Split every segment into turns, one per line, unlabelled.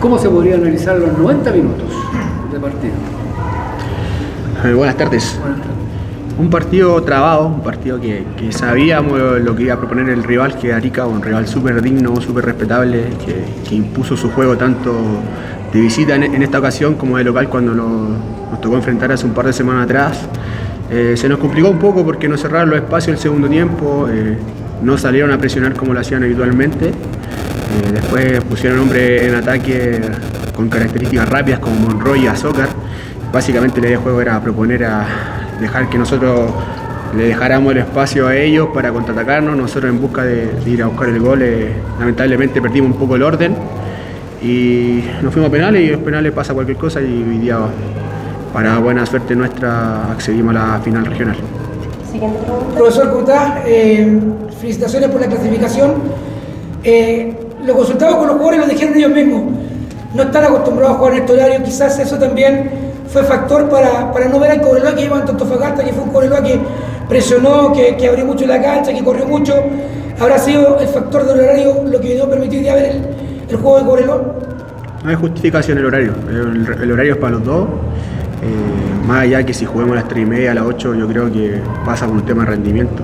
¿Cómo se podría analizar los 90 minutos de partido?
Eh, buenas tardes.
Buenas tardes.
Un partido trabado, un partido que, que sabíamos lo que iba a proponer el rival, que Arica, un rival súper digno, súper respetable, que, que, impuso su juego tanto de visita en, en, esta ocasión como de local cuando nos, nos tocó enfrentar hace un par de semanas atrás. Eh, se nos complicó un poco porque nos cerraron los espacios el segundo tiempo, eh, no salieron a presionar como lo hacían habitualmente. Eh, después pusieron hombre en ataque con características rápidas como Monroy y Azócar. Básicamente la idea de juego era proponer a dejar que nosotros le dejáramos el espacio a ellos para contraatacarnos, nosotros en busca de, de ir a buscar el gol, eh, lamentablemente perdimos un poco el orden y nos fuimos a penales y en los penales pasa cualquier cosa y hoy día para buena suerte nuestra accedimos a la final regional.
Profesor Cutá, eh, felicitaciones por la clasificación. Eh, lo consultamos con los jugadores y lo dijeron ellos mismos. No están acostumbrados a jugar en este horario, quizás eso también fue factor para, para no ver al Cobreloa que lleva en Antofagasta, que fue un Cobreloa que presionó, que, que, abrió mucho la cancha, que corrió mucho. ¿Habrá sido el factor del horario lo que dio permitir ya ver el, juego de Cobreloa?
No hay justificación el horario. El, horario es para los dos. Eh, más allá que si juguemos a las 3 y media, a las 8, yo creo que pasa por un tema de rendimiento.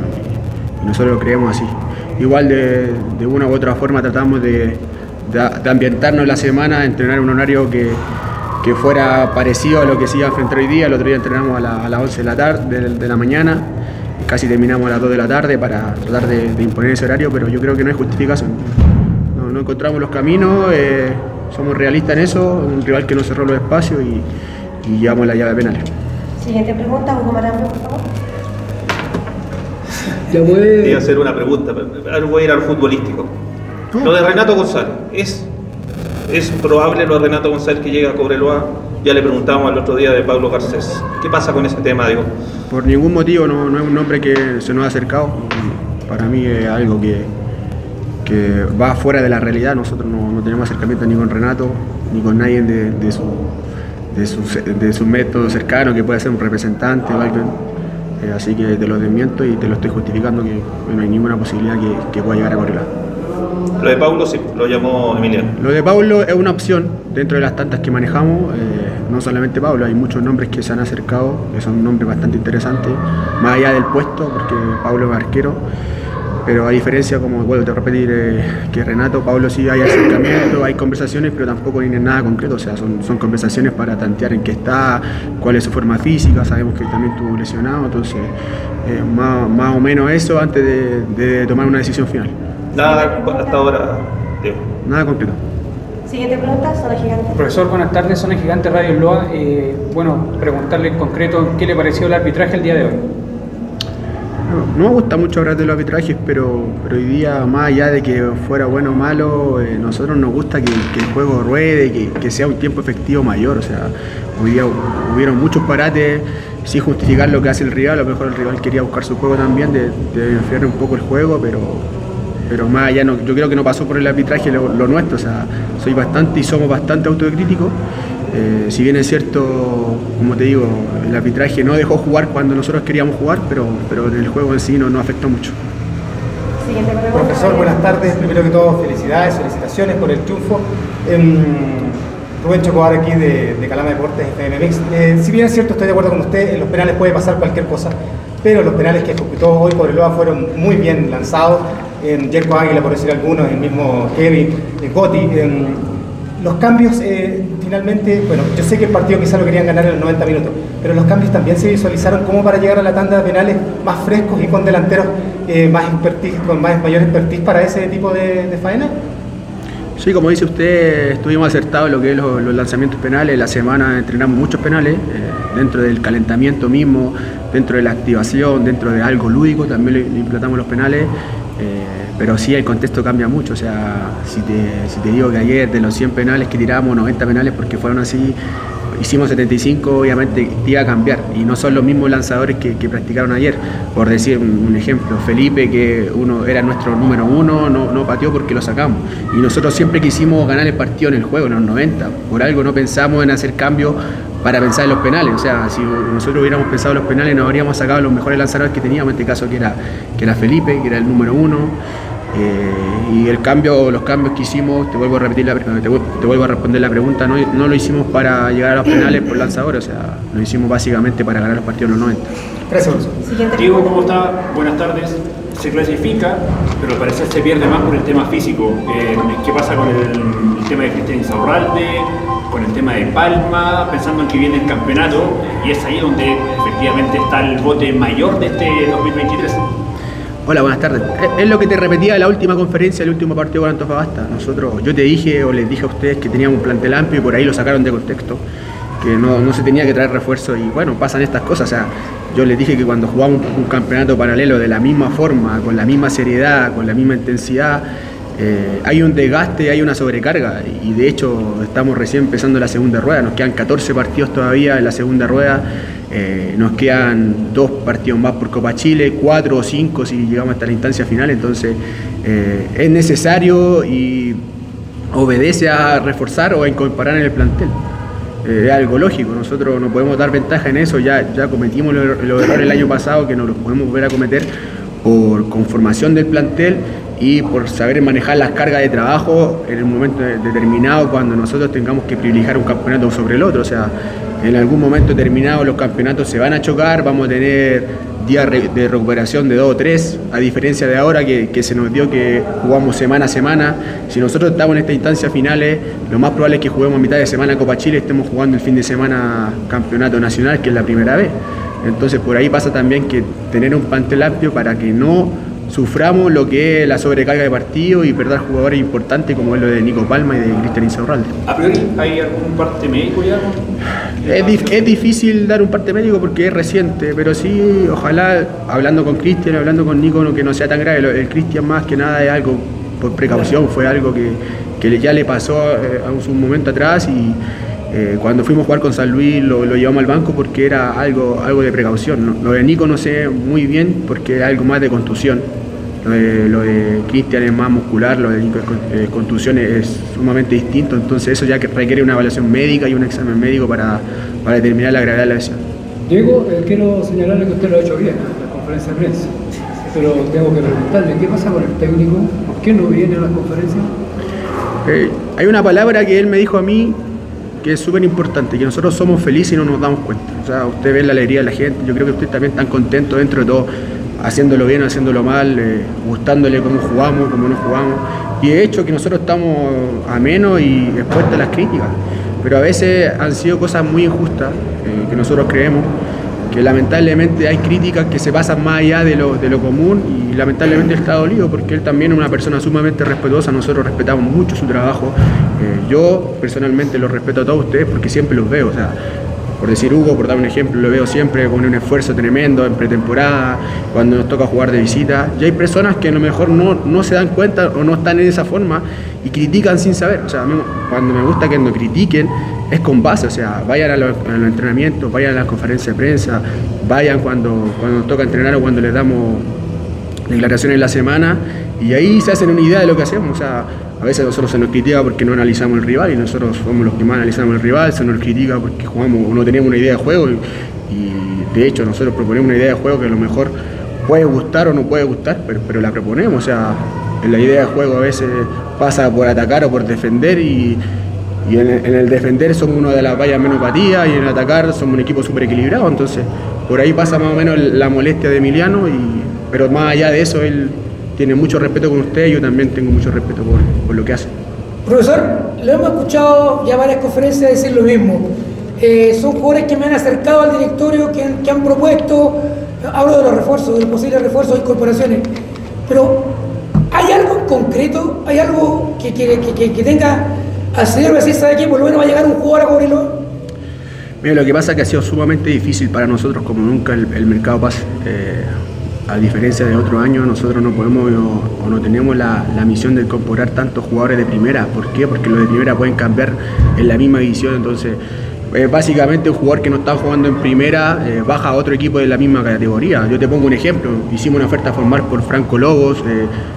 Y nosotros lo creemos así. Igual de, una u otra forma tratamos de, ambientarnos la semana, entrenar un horario que, que fuera parecido a lo que se iba a enfrentar hoy día. El otro día entrenamos a, la, a las 11 de la, tarde, de, la mañana, casi terminamos a las 2 de la tarde para tratar de, imponer ese horario, pero yo creo que no hay justificación. No, no encontramos los caminos, eh, somos realistas en eso, un rival que nos cerró los espacios y, y llevamos la llave penal.
Siguiente pregunta, Hugo Marambo, por favor.
Ya voy a hacer una pregunta, ahora voy a ir al futbolístico. Lo de Renato González, ¿es, ¿es probable lo de Renato González que llegue a Cobreloa? Ya le preguntamos el otro día de Pablo Garcés. ¿Qué pasa con ese tema, digo?
Por ningún motivo, no, no es un nombre que se nos ha acercado. Para mí es algo que, que va fuera de la realidad. Nosotros no, no tenemos acercamiento ni con Renato, ni con nadie de, de su de su, de su método cercano, que puede ser un representante o alguien. Eh, así que te lo desmiento y te lo estoy justificando que no hay ninguna posibilidad que, que pueda llegar a Correla.
Lo de Paulo sí, lo llamó Emiliano.
Lo de Paulo es una opción dentro de las tantas que manejamos, eh, no solamente Paulo, hay muchos nombres que se han acercado, que son nombres bastante interesantes, más allá del puesto, porque Paulo es arquero pero a diferencia, como vuelvo a repetir, eh, que Renato, Pablo sí hay acercamiento, hay conversaciones, pero tampoco tienen nada concreto, o sea, son, son conversaciones para tantear en qué está, cuál es su forma física, sabemos que también estuvo lesionado, entonces eh, más, más, o menos eso antes de, de, tomar una decisión final.
Nada hasta ahora, Diego.
Nada concreto.
Siguiente pregunta, Zona Gigante.
Profesor, buenas tardes, Zona Gigante Radio Loa. Eh, bueno, preguntarle en concreto qué le pareció el arbitraje el día de hoy.
No, me gusta mucho hablar de los arbitrajes, pero, hoy día, más allá de que fuera bueno o malo, eh, nosotros nos gusta que, el juego ruede, que, sea un tiempo efectivo mayor. O sea, hoy día hubieron muchos parates sin justificar lo que hace el rival. A lo mejor el rival quería buscar su juego también, de, de un poco el juego, pero, pero más allá, no, yo creo que no pasó por el arbitraje lo, lo nuestro. O sea, soy bastante y somos bastante autocríticos. Eh, si bien es cierto, como te digo, el arbitraje no dejó jugar cuando nosotros queríamos jugar, pero, pero en el juego en sí no nos afectó mucho.
Profesor, buenas tardes. Primero que todo, felicidades, felicitaciones por el triunfo. Eh, Rubén Chocobar aquí de, de Calama Deportes FM Mix. Eh, si bien es cierto, estoy de acuerdo con usted, en los penales puede pasar cualquier cosa, pero los penales que ejecutó hoy Cobreloa fueron muy bien lanzados. En Jerko Águila, por decir algunos, el mismo Kevin, Gotti. los cambios eh, finalmente, bueno, yo sé que el partido quizá lo querían ganar en los 90 minutos, pero los cambios también se visualizaron como para llegar a la tanda de penales más frescos y con delanteros eh, más con más, mayor expertise para ese tipo de, faena.
Sí, como dice usted, estuvimos acertados en lo que es los, lanzamientos penales. La semana entrenamos muchos penales, eh, dentro del calentamiento mismo, dentro de la activación, dentro de algo lúdico, también le implantamos los penales. Eh, pero sí el contexto cambia mucho, o sea, si te, digo que ayer de los 100 penales que tiramos, 90 penales porque fueron así, hicimos 75, obviamente iba a cambiar, y no son los mismos lanzadores que, que practicaron ayer, por decir un, un, ejemplo, Felipe, que uno era nuestro número uno, no, no pateó porque lo sacamos, y nosotros siempre quisimos ganar el partido en el juego, en los 90, por algo no pensamos en hacer cambios para pensar en los penales. O sea, si nosotros hubiéramos pensado en los penales, nos habríamos sacado los mejores lanzadores que teníamos, en este caso que era, que era Felipe, que era el número uno. Eh, y el cambio, los cambios que hicimos, te vuelvo a repetir la, te, vuelvo a responder la pregunta, no, no, lo hicimos para llegar a los penales por lanzadores, o sea, lo hicimos básicamente para ganar los partidos en los 90.
Gracias,
Diego, ¿cómo está? Buenas tardes. Se clasifica, pero al parecer se pierde más por el tema físico. Eh, ¿Qué pasa con el, tema de Cristian Insaurralde, con el tema de Palma, pensando en que viene el campeonato? Y es ahí donde efectivamente está el bote mayor de este 2023.
Hola, buenas tardes. Es lo que te repetía la última conferencia, el último partido con Antofagasta. Nosotros, yo te dije o les dije a ustedes que teníamos un plantel amplio y por ahí lo sacaron de contexto, que no, se tenía que traer refuerzo y bueno, pasan estas cosas. O sea, yo les dije que cuando jugamos un campeonato paralelo de la misma forma, con la misma seriedad, con la misma intensidad, eh, hay un desgaste, hay una sobrecarga y de hecho estamos recién empezando la segunda rueda, nos quedan 14 partidos todavía en la segunda rueda. Eh, nos quedan dos partidos más por Copa Chile, cuatro o cinco si llegamos hasta la instancia final, entonces eh, es necesario y obedece a reforzar o a incorporar en el plantel. Es algo lógico, nosotros no podemos dar ventaja en eso, ya, ya cometimos los, errores el año pasado que no los podemos volver a cometer por conformación del plantel y por saber manejar las cargas de trabajo en el momento determinado cuando nosotros tengamos que privilegiar un campeonato sobre el otro. O sea, en algún momento determinado los campeonatos se van a chocar, vamos a tener días de recuperación de dos o tres, a diferencia de ahora que, se nos dio que jugamos semana a semana. Si nosotros estamos en esta instancia finales, lo más probable es que juguemos a mitad de semana Copa Chile, estemos jugando el fin de semana Campeonato Nacional, que es la primera vez. Entonces por ahí pasa también que tener un plantel amplio para que no suframos lo que es la sobrecarga de partido y perder jugadores importantes como es lo de Nico Palma y de Cristian Insaurralde.
¿A priori hay algún parte médico ya?
Es, difícil dar un parte médico porque es reciente, pero sí, ojalá, hablando con Cristian, hablando con Nico, que no sea tan grave. El Cristian más que nada es algo por precaución, fue algo que, ya le pasó eh, a un momento atrás y eh, cuando fuimos a jugar con San Luis lo, llevamos al banco porque era algo, algo de precaución. Lo de Nico no sé muy bien porque es algo más de contusión. Lo de, Cristian es más muscular, lo de Nico es eh, contusión es sumamente distinto, entonces eso ya que requiere una evaluación médica y un examen médico para, para determinar la gravedad de la lesión.
Diego, eh, quiero señalarle que usted lo ha hecho bien en la conferencia de prensa, pero tengo que preguntarle, ¿qué pasa con el técnico? ¿Por qué no viene a las conferencias?
hay una palabra que él me dijo a mí que es súper importante, que nosotros somos felices y no nos damos cuenta. O sea, usted ve la alegría de la gente, yo creo que usted también está contento dentro de todo, haciéndolo bien, haciéndolo mal, eh, gustándole cómo jugamos, cómo no jugamos. Y de hecho que nosotros estamos a menos y expuestos a las críticas. Pero a veces han sido cosas muy injustas eh, que nosotros creemos que lamentablemente hay críticas que se pasan más allá de lo, de lo común y lamentablemente él está dolido porque él también es una persona sumamente respetuosa, nosotros respetamos mucho su trabajo, eh, yo personalmente lo respeto a todos ustedes porque siempre los veo, o sea, por decir Hugo, por dar un ejemplo, lo veo siempre con un esfuerzo tremendo en pretemporada, cuando nos toca jugar de visita. Y hay personas que a lo mejor no, no se dan cuenta o no están en esa forma y critican sin saber. O sea, cuando me gusta que nos critiquen, es con base, o sea, vayan a los, entrenamientos, vayan a las conferencias de prensa, vayan cuando, cuando nos toca entrenar o cuando les damos declaraciones en la semana y ahí se hacen una idea de lo que hacemos. O sea, a veces nosotros se nos critica porque no analizamos el rival y nosotros somos los que más analizamos el rival, se nos critica porque jugamos o no tenemos una idea de juego y, de hecho nosotros proponemos una idea de juego que a lo mejor puede gustar o no puede gustar, pero, pero la proponemos. O sea, la idea de juego a veces pasa por atacar o por defender y en, el defender somos uno de las vallas menos batidas y en el atacar somos un equipo súper equilibrado. Entonces, por ahí pasa más o menos la molestia de Emiliano, pero más allá de eso, él tiene mucho respeto con usted yo también tengo mucho respeto por, lo que hace.
Profesor, lo hemos escuchado ya varias conferencias decir lo mismo. Eh, son jugadores que me han acercado al directorio, que han, que han propuesto, hablo de los refuerzos, de los posibles refuerzos e incorporaciones, pero ¿hay algo en concreto? ¿Hay algo que, que, que, que tenga al señor Brasil sabe que por lo menos va a llegar un jugador a cubrirlo.
Mira, lo que pasa es que ha sido sumamente difícil para nosotros, como nunca el, mercado pasa. Eh, a diferencia de otro año, nosotros no podemos o, no tenemos la, misión de incorporar tantos jugadores de primera. ¿Por qué? Porque los de primera pueden cambiar en la misma edición. Entonces, eh, básicamente un jugador que no está jugando en primera eh, baja a otro equipo de la misma categoría. Yo te pongo un ejemplo. Hicimos una oferta a formar por Franco Lobos,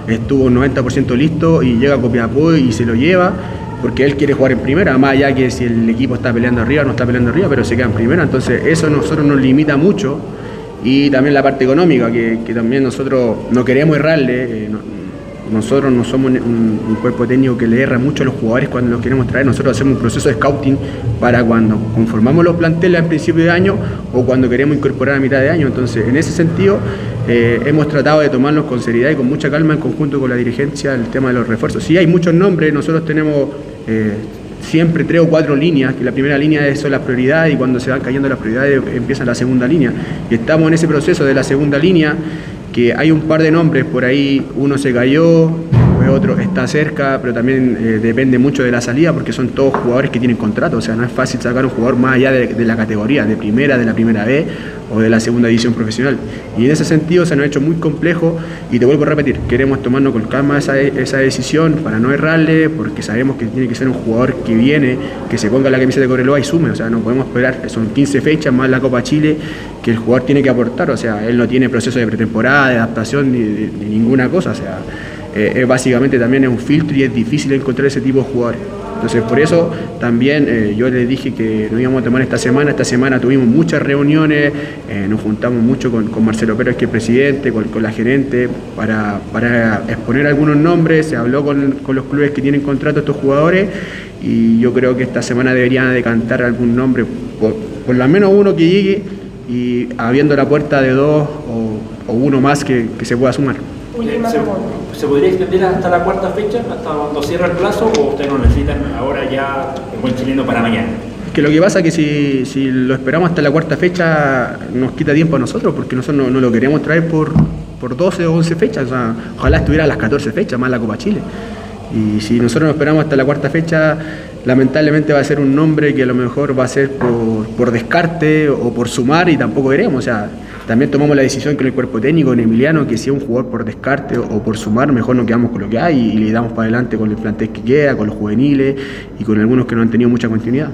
estuvo 90% listo y llega a Copiapó y se lo lleva porque él quiere jugar en primera, más allá que si el equipo está peleando arriba, no está peleando arriba, pero se queda en primera, entonces eso a nosotros nos limita mucho y también la parte económica, que, también nosotros no queremos errarle, eh, nosotros no somos un, un, cuerpo técnico que le erra mucho a los jugadores cuando los queremos traer. Nosotros hacemos un proceso de scouting para cuando conformamos los planteles al principio de año o cuando queremos incorporar a mitad de año. Entonces, en ese sentido, eh, hemos tratado de tomarnos con seriedad y con mucha calma en conjunto con la dirigencia el tema de los refuerzos. Sí, hay muchos nombres, nosotros tenemos... Eh, siempre tres o cuatro líneas, que la primera línea es la prioridad y cuando se van cayendo las prioridades empieza la segunda línea. Y estamos en ese proceso de la segunda línea, que hay un par de nombres, por ahí uno se cayó, otro está cerca, pero también eh, depende mucho de la salida porque son todos jugadores que tienen contrato, o sea, no es fácil sacar un jugador más allá de, la categoría, de primera, de la primera B o de la segunda división profesional. Y en ese sentido se nos ha hecho muy complejo y te vuelvo a repetir, queremos tomarnos con calma esa, esa decisión para no errarle, porque sabemos que tiene que ser un jugador que viene, que se ponga la camisa de Correloa y sume, o sea, no podemos esperar, son 15 fechas más la Copa Chile que el jugador tiene que aportar, o sea, él no tiene proceso de pretemporada, de adaptación ni, ni ninguna cosa, o sea, eh, básicamente también es un filtro y es difícil encontrar ese tipo de jugadores. Entonces por eso también eh, yo les dije que nos íbamos a tomar esta semana, esta semana tuvimos muchas reuniones, eh, nos juntamos mucho con, Marcelo Pérez, que es presidente, con, la gerente, para, exponer algunos nombres, se habló con, los clubes que tienen contrato estos jugadores y yo creo que esta semana deberían decantar algún nombre, por, lo menos uno que llegue y habiendo la puerta de dos o, uno más que se pueda sumar.
¿Se podría extender hasta la cuarta fecha, hasta cuando cierra el plazo, o ustedes lo necesitan ahora ya el buen chileno para mañana?
Que lo que pasa es que si, si, lo esperamos hasta la cuarta fecha nos quita tiempo a nosotros, porque nosotros no, lo queríamos traer por, por 12 o 11 fechas, ojalá estuviera a las 14 fechas, más la Copa Chile. Y si nosotros nos esperamos hasta la cuarta fecha, lamentablemente va a ser un nombre que a lo mejor va a ser por, por descarte o por sumar y tampoco queremos. O sea, también tomamos la decisión con el cuerpo técnico, en Emiliano, que si es un jugador por descarte o, por sumar, mejor nos quedamos con lo que hay y, le damos para adelante con el plantel que queda, con los juveniles y con algunos que no han tenido mucha continuidad.